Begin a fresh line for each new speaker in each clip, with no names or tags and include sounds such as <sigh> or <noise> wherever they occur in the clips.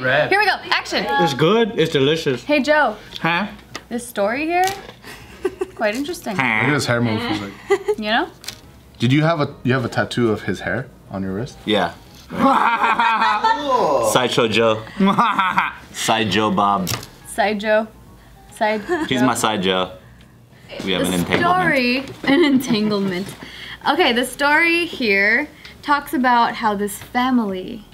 Okay,
red.
here we go. Action.
It's good. It's delicious.
Hey Joe,
Huh?
this story here, quite interesting.
Look at his hair move. He's like,
You know?
Did you have a you have a tattoo of his hair on your wrist?
Yeah. <laughs> Sideshow Joe. <laughs> Side Joe Bob.
Side Joe. Side.
He's
Joe.
my side Joe. We have an entanglement.
story, an entanglement. Okay, the story here talks about how this family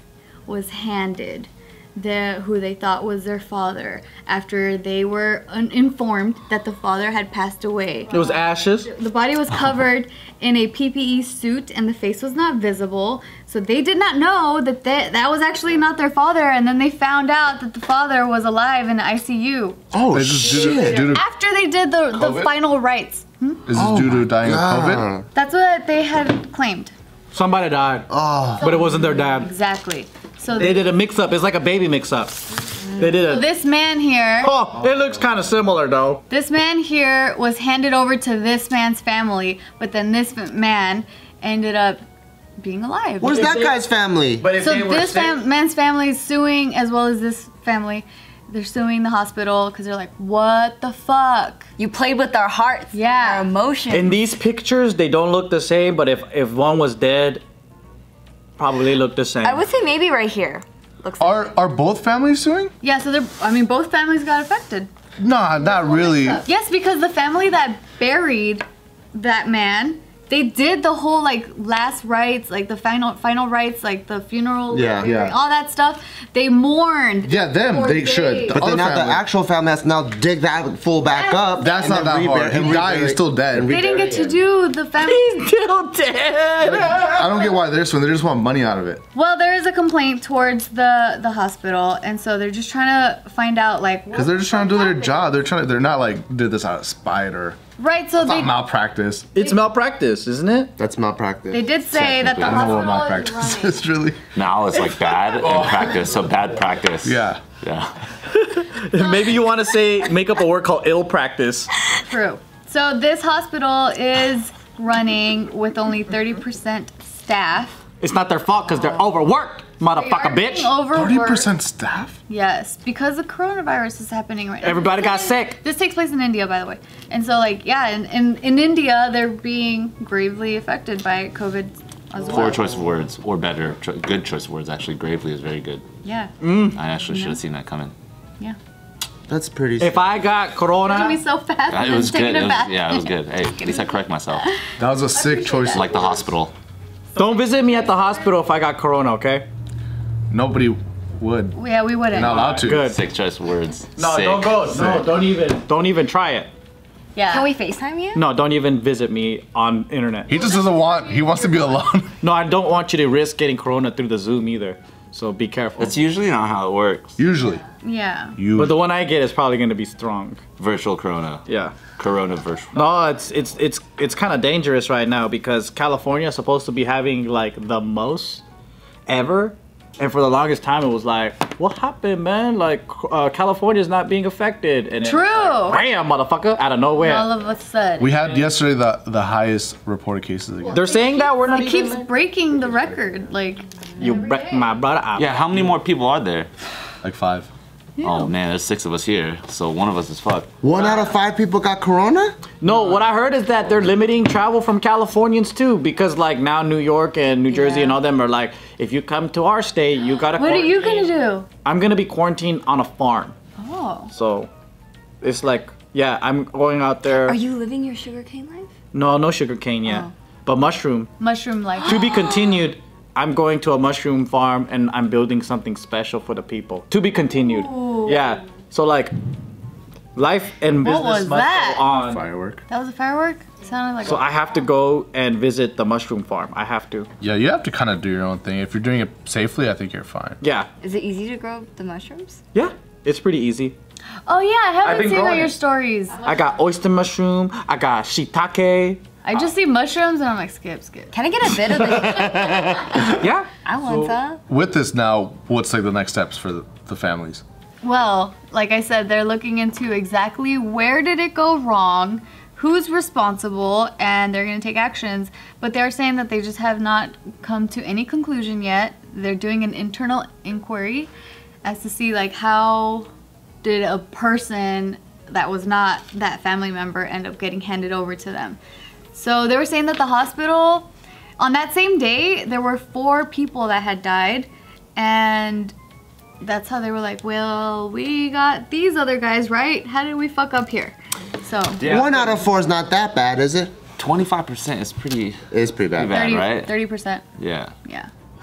was handed the who they thought was their father after they were un- informed that the father had passed away.
It was ashes.
The body was covered in a PPE suit and the face was not visible. So they did not know that they, that was actually not their father. And then they found out that the father was alive in the ICU.
Oh
Is this due to, due
After they did the, the final rites. Hmm?
is this due to oh dying of COVID?
That's what they had claimed.
Somebody died.
Oh.
But it wasn't their dad.
Exactly. So
They did a mix up. It's like a baby mix up. They did a.
this man here,
Oh, it looks kind of similar though.
this man here was handed over to this man's family, but then this man ended up being alive.
Where's that guy's family?
But if
So this fam- man's family is suing as well as this family. They're suing the hospital because they're like, what the fuck?
You played with our hearts,
Yeah.
our emotions.
in these pictures, they don't look the same. But if if one was dead, probably look the same.
I would say maybe right here. Looks like
Are are both families suing?
Yeah, so they're, I mean, both families got affected.
Nah, not really.
Yes, because the family that buried that man, they did the whole like last rites, like the final final rites, like the funeral,
Yeah.
burial,
Yeah.
all that stuff. They mourned.
Yeah, them.
for
They should. The
But then
other
now the actual family has to now dig that full back up.
That's not that hard.
rebury-
He
and
died, he's still dead.
and
They didn't get to do the family. <laughs>
He's still dead.
I don't get why they're suing. They just want money out of it.
Well, there is a complaint towards the the hospital, and so they're just trying to find out like.
Because they're just trying to do their job. They're trying to. They're not like did this out of spite or
Right, so
it's
they
malpractice.
It's malpractice, isn't it?
That's malpractice.
they did say that the
I don't know what
hospital
malpractice
is running.
is really.
Now it's like bad in oh. practice, so bad practice.
Yeah.
Yeah. <laughs>
Maybe you want to say make up a word called ill practice.
True. So this hospital is running with only 30% staff.
It's not their fault because they're overworked, motherfucker, bitch.
being overworked.
Thirty percent staff.
Yes, because the coronavirus is happening right now.
Everybody got sick.
This takes place in India, by the way. And so, like, yeah, in, in, in India, they're being gravely affected by COVID as well.
Poor choice of words, or better, cho- good choice of words. Actually, gravely is very good.
Yeah. Mm.
I actually should have seen that coming.
Yeah.
That's pretty.
If I got
Took me
corona,
so fast. And
It was
then
good. It
it
was,
back.
yeah, it was good. Hey, <laughs> at least I correct myself.
That was a sick choice.
Like the hospital.
don't visit me at the hospital if I got corona, okay?
Nobody would.
Yeah, we wouldn't.
Not allowed to.
Good.
Sick choice words.
No,
Sick.
don't go. No, don't even. Don't even try it.
Yeah.
Can we FaceTime you?
No, don't even visit me on internet.
He just doesn't want. He wants to be alone. <laughs>
No, I don't want you to risk getting corona through the Zoom either. So be careful.
That's usually not how it works.
Usually.
Yeah.
You.
but the one I get is probably going to be strong.
Virtual corona.
Yeah.
Corona virtual.
No, it's it's it's it's kind of dangerous right now because California is supposed to be having like the most ever, and for the longest time it was like, what happened, man? Like uh, California's not being affected, and then,
True.
bam, motherfucker, out of nowhere.
All of a sudden.
we had yesterday the the highest reported cases again.
They're saying that we're not
it
even.
keeps breaking the record. Like,
You break my brother out.
Yeah, how many more people are there?
Like five.
Oh man, there's six of us here, so one of us is fucked.
One out of five people got corona.
No, what I heard is that they're limiting travel from Californians too, because like now New York and New Jersey
Yeah.
and all them are like, if you come to our state, you gotta.
what are you gonna do?
I'm gonna be quarantined on a farm,
Oh.
so it's like, yeah, I'm going out there.
Are you living your sugarcane life?
No, no sugar cane yet,
Oh.
but mushroom.
Mushroom life.
To be continued. I'm going to a mushroom farm and I'm building something special for the people. To be continued. Yeah. So like, life and
What
business
was
must
that?
go on.
Firework.
That was a firework? Sounded like
So I have to go and visit the mushroom farm. I have to.
Yeah, you have to kind of do your own thing. If you're doing it safely, I think you're fine.
Yeah.
Is it easy to grow the mushrooms?
Yeah. It's pretty easy.
Oh yeah, I
I've
haven't
been
seen all your stories.
I got oyster mushroom. I got shiitake.
I just see mushrooms and I'm like, skip, skip.
Can I get a bit of it? <laughs>
Yeah.
I want some.
With this now, what's like the next steps for the, the families?
Well, like I said, they're looking into exactly where did it go wrong, who's responsible, and they're going to take actions. But they're saying that they just have not come to any conclusion yet. They're doing an internal inquiry as to see like how did a person that was not that family member end up getting handed over to them. So they were saying that the hospital on that same day there were four people that had died and that's how they were like, well, we got these other guys right. How did we fuck up here? So
Yeah.
One out of four is not that bad, is it?
25% is pretty.
It's pretty bad.
Pretty bad.
30
right?
percent.
Yeah.
Yeah. <sighs>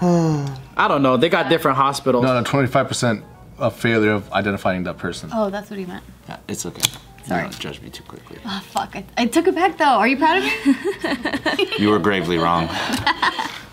I don't know. They got different hospitals.
No, no, 25% of failure of identifying that person.
Oh, that's what he meant.
yeah it's okay.
Sorry.
Don't judge me too quickly.
Oh fuck! I, I took it back though. Are you proud of me?
You were gravely wrong. <laughs>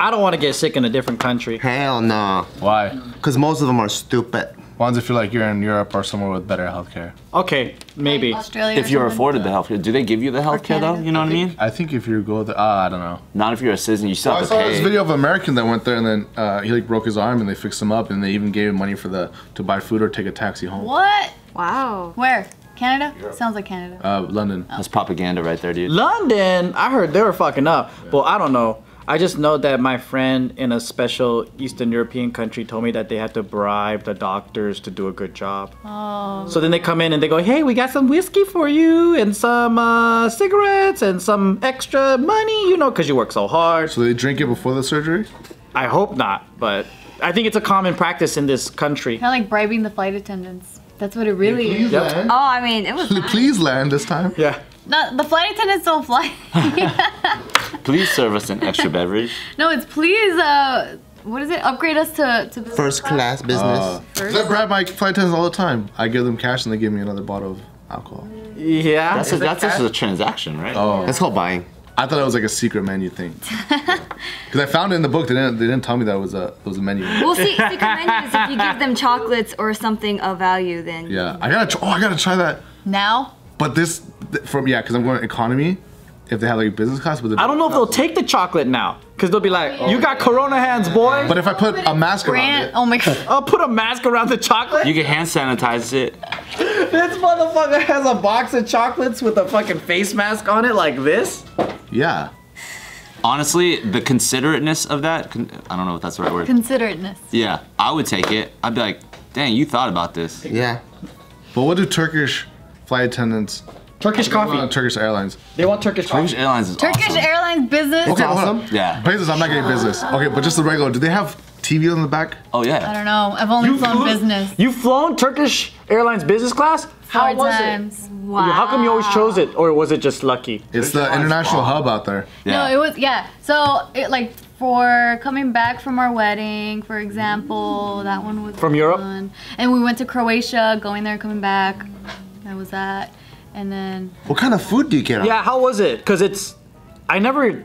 I don't want to get sick in a different country.
Hell no.
Why?
Because most of them are stupid.
Ones if you like you're in Europe or somewhere with better healthcare.
Okay, maybe.
Australia.
If you're afforded the healthcare, do they give you the healthcare though? You know what I mean?
I think if you go there, ah, I don't know.
Not if you're a citizen, you still
I
have to
saw this video of an American that went there and then uh, he like broke his arm and they fixed him up and they even gave him money for the to buy food or take a taxi home.
What?
Wow.
Where? Canada? Sounds like Canada.
Uh, London.
That's propaganda right there, dude.
London, I heard they were fucking up. Well, I don't know. I just know that my friend in a special Eastern European country told me that they had to bribe the doctors to do a good job.
Oh.
So then they come in and they go, "Hey, we got some whiskey for you and some uh, cigarettes and some extra money, you know, because you work so hard."
So they drink it before the surgery?
I hope not, but I think it's a common practice in this country.
Kind of like bribing the flight attendants. That's what it really is.
Yep.
land.
Oh, I mean, it was. <laughs> nice.
Please land this time.
Yeah.
No, the flight attendants don't fly. <laughs> <laughs>
Please serve us an extra beverage. <laughs>
no, it's please. Uh, what is it? Upgrade us to to business
First class business.
Uh, I bribe my flight attendants all the time. I give them cash and they give me another bottle of alcohol.
Yeah.
That's a, that's just a transaction, right?
Oh,
That's called buying.
I thought it was like a secret menu thing. <laughs> Because I found it in the book. They didn't. They didn't tell me that it was a it was a menu.
Well, see, secret menu is if you give them chocolates or something of value, then
Yeah, I gotta. Tr- oh, I gotta try that.
now.
But this th- from yeah, because I'm going economy. If they have like business class, but
I don't know if they'll take the chocolate now, because they'll be like, oh, "You got Corona hands, boy."
But if I put a mask around
Grant.
it,
Oh my god.
I'll put a mask around the chocolate.
You can hand sanitize it.
This motherfucker has a box of chocolates with a fucking face mask on it like this.
yeah.
Honestly, the considerateness of that, con- I don't know if that's the right word.
Considerateness.
Yeah, I would take it. I'd be like, dang, you thought about this.
Yeah.
But what do Turkish flight attendants?
Turkish coffee.
Turkish Airlines.
They want Turkish
Turkish
coffee.
Airlines is
Turkish
awesome.
Airlines business.
Okay, hold
awesome.
on.
Yeah.
Business. I'm not getting business. Okay, but just the regular. Do they have TV on the back?
Oh yeah.
I don't know. I've only
You
flown
flew-
business.
You've flown Turkish Airlines business class? How
Four
was
times.
it? How come you always chose it, or was it just lucky?
It's the international hub out there.
Yeah.
No, it was yeah. So it like for coming back from our wedding, for example, that one was
From Europe?
And we went to Croatia, going there, coming back. That was that. And then
What kind of food do you get?
Yeah, how was it? Cause it's, I never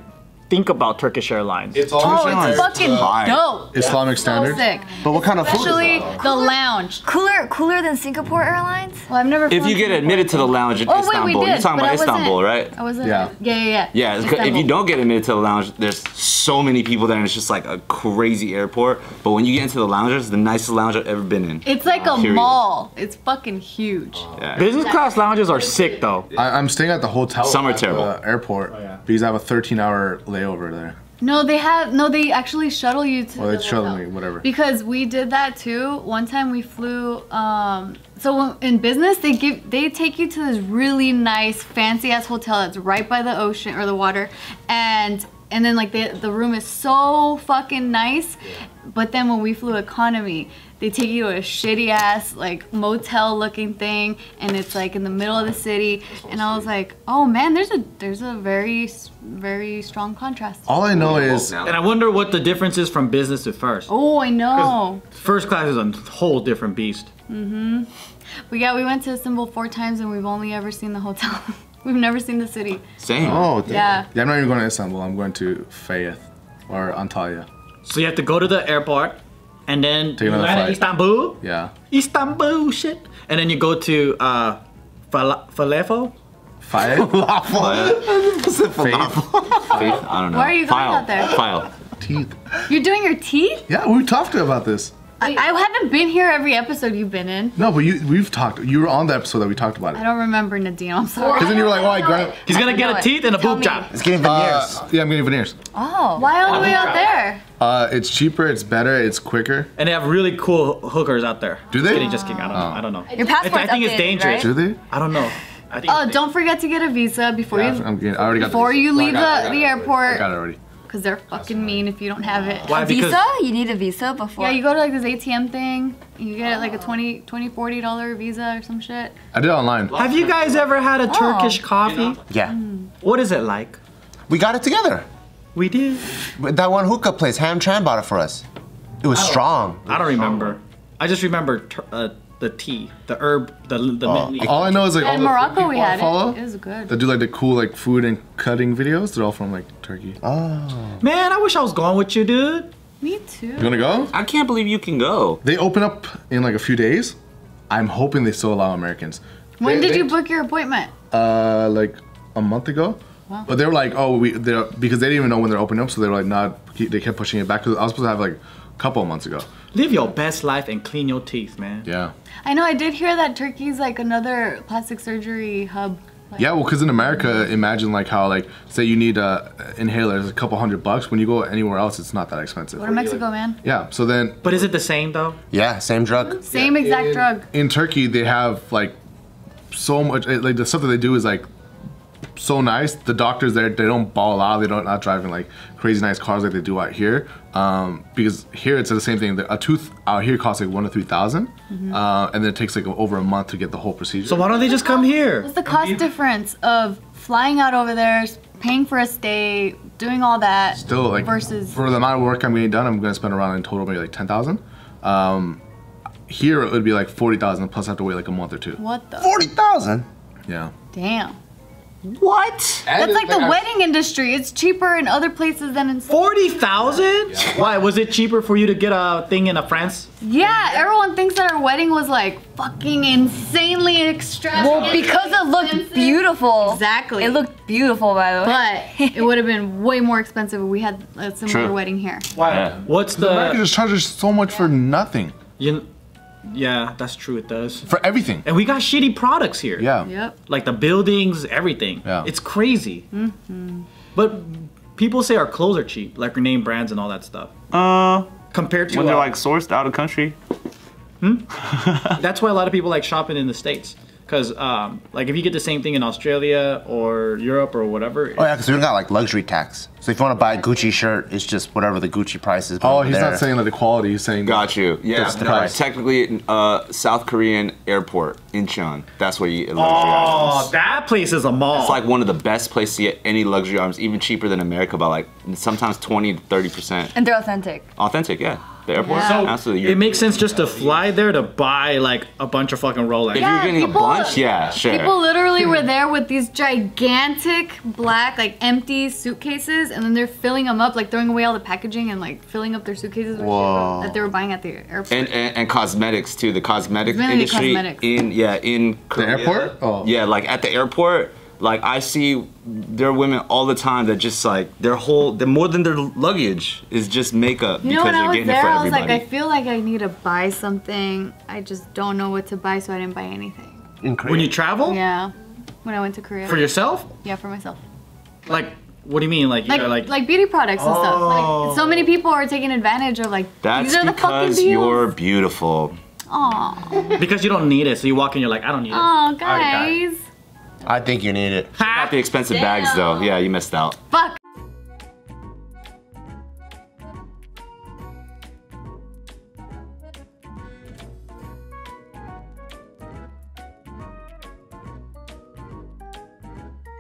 think about Turkish Airlines.
It's all
oh,
Airlines
it's fucking
fire.
dope.
Islamic
So
standard.
sick.
But what kind of food? is
Especially the lounge.
cooler, cooler than Singapore Airlines.
Well, I've never.
If you get
Singapore.
admitted to the lounge in
Oh wait,
Istanbul,
we did.
you're talking about
I wasn't-
Istanbul, right?
I wasn't.
Yeah.
Yeah, yeah, yeah.
Yeah, if you don't get admitted to the lounge, there's so many people there, and it's just like a crazy airport. But when you get into the lounges, it's the nicest lounge I've ever been in.
It's like a
Period.
mall. It's fucking huge.
Yeah.
Business class lounges are sick though.
I, I'm staying at the hotel.
Some are terrible.
The airport oh,
yeah.
because I have a 13 hour layover there.
No, they have. No, they actually shuttle you to.
Or they
the
shuttle me, whatever.
Because we did that too. One time we flew. Um, so in business, they give they take you to this really nice, fancy ass hotel that's right by the ocean or the water, and and then like the the room is so fucking nice. But then when we flew economy, they take you to a shitty ass like motel looking thing, and it's like in the middle of the city. And I was like, oh man, there's a there's a very very strong contrast.
All I know is
And I wonder what the difference is from business to first.
Oh, I know.
First class is a whole different beast. Mm-hmm.
But yeah, we went to Istanbul four times and we've only ever seen the hotel. <laughs> we've never seen the city.
Same.
Oh, damn.
Yeah.
yeah, I'm not even going to Istanbul. I'm going to Fayeth or Antalya.
So you have to go to the airport, and then
Take
you
another
land in. Istanbul.
Yeah.
Istanbul shit. And then you go to uh, Fala- Falafel. <laughs>
Fayeth.
Faith?
Fayeth.
I don't know.
Why are you going
File.
out there?
File.
Teeth.
You're doing your teeth?
Yeah, we talked about this.
I, I haven't been here every episode you've been in.
No, but you we've talked. You were on the episode that we talked about it.
I don't remember Nadeem, I'm sorry.
Because then you were like, "Oh, I got
He's gonna get a
it.
teeth and a
Tell
boob
me.
job.
It's getting veneers.
Uh, yeah, I'm getting veneers.
Oh.
Why all the way out there?
Uh, it's cheaper, it's better, it's quicker.
And they have really cool hookers out there.
Do
Just
they?
kidding, just kidding. I don't know. I don't know.
Your passport's
I think it's dangerous.
right?
Do they?
I don't know. I think
Oh, don't forget to get a visa before
Yeah,
you
I'm getting, I already got
before
the-
you
I
leave
got it, I
the,
got
the
it. I
airport
got it already.
because they're fucking mean if you don't have it.
Why? Because
Visa? You need a visa before.
Yeah, you go to like this ATM thing, you get like a 20, 20 40 dollar visa or some shit.
I did it online.
have you guys ever had a Turkish coffee?
Yeah.
What is it like?
We got it together.
We did.
That one hookah place, Ham Tran bought it for us. It was strong.
I don't remember. I just remember uh, the tea, the herb, the the
Oh,
mint leaf.
All I know is like all
In
the
Morocco,
people
we
I
had
follow
it. It was good.
that do like the cool like food and cutting videos. They're all from like Turkey. Oh.
Man, I wish I was going with you, dude.
Me too.
You wanna go?
I can't believe you can go.
They open up in like a few days. I'm hoping they still allow Americans.
When
They-
did
they-
you book your appointment?
Uh, like a month ago. But they were like, oh, we they're because they didn't even know when they're opening up, so they were like, not. They kept pushing it back because I was supposed to have like a couple of months ago.
Live your best life and clean your teeth, man.
Yeah.
I know I did hear that Turkey's like another plastic surgery hub. Like,
Yeah, well, because in America, imagine like how like say you need a inhaler, it's a couple hundred bucks. When you go anywhere else, it's not that expensive.
Go to Mexico, man.
Yeah. So then
But is it the same though?
Yeah, same drug.
Same exact
in,
drug.
in Turkey, they have like so much eh, like the stuff that they do is like so nice. The doctors there they don't ball out. They don't not driving like crazy nice cars like they do out here. Um, because here it's the same thing. A tooth out here costs like one to three uh, and then it takes like over a month to get the whole procedure.
So why don't they just come here?
What's the cost difference of flying out over there, paying for a stay, doing all that,
Still like
versus
for the amount of work I'm getting done, I'm gonna spend around in total maybe like ten thousand. Um, here it would be like forty thousand plus I have to wait like a month or two.
what the
40,000.
Yeah.
damn?
What?
That's like the wedding industry. It's cheaper in other places than in.
Forty thousand? Why was it cheaper for you to get a thing in a France?
Yeah, everyone thinks that our wedding was like fucking insanely extravagant.
Well, because it looked
expensive.
beautiful.
Exactly.
It looked beautiful, by the way.
But it would have been way more expensive if we had a similar
True.
wedding here.
Why?
Yeah.
What's
America
the?
just charges so much for nothing,
You, yeah, that's true. It does.
for everything.
And we got shitty products here.
Yeah.
Yep.
Like the buildings, everything.
Yeah.
It's crazy. But people say our clothes are cheap, like our name brands and all that stuff.
Uh,
Compared to
when they're
uh,
like sourced out of country. Hmm? <laughs>
That's why a lot of people like shopping in the states. Cause um, like if you get the same thing in Australia or Europe or whatever,
Oh yeah, because we don't got like luxury tax. So if you want to buy a Gucci shirt, it's just whatever the Gucci price is.
Oh, he's
there-
not saying like the quality. He's saying
Got you. Yeah.
The
no,
price.
Technically, uh, South Korean airport, Incheon. That's where you get luxury
oh,
items.
that place is a mall.
It's like one of the best places to get any luxury items, even cheaper than America by like sometimes 20 to 30 percent.
And they're authentic.
Authentic, yeah. The airport,
Yeah.
absolutely.
it makes sense just to fly there to buy like a bunch of fucking Rolex.
If
Yeah,
you're getting
people-
a bunch, yeah, sure.
People literally were there with these gigantic black, like empty suitcases, and then they're filling them up, like throwing away all the packaging and like filling up their suitcases with
Whoa.
shit that they were buying at the airport.
and, and, and cosmetics too. The cosmetic industry
cosmetics.
in yeah in Korea.
airport? Oh.
Yeah, like at the airport. Like I see, there are women all the time that just like their whole, they're more than their luggage is just makeup
you know,
because
when
they're
I was
getting it
there,
for
I was
everybody.
like, I feel like I need to buy something. I just don't know what to buy, so I didn't buy anything.
in Korea.
when you travel
Yeah, when I went to Korea.
for yourself,
yeah, for myself.
like what do you mean? Like you
Like,
gotta,
like
like
beauty products and stuff.
Oh.
Like so oh. many people are taking advantage of like
That's
these are the fucking
because
deals.
you're beautiful.
Aw,
because you don't need it, so you walk in, you're like, I don't need it.
Aw,
already got it.
Oh, guys.
I think you need it.
Got the expensive bags though. Yeah, you missed out.
Fuck.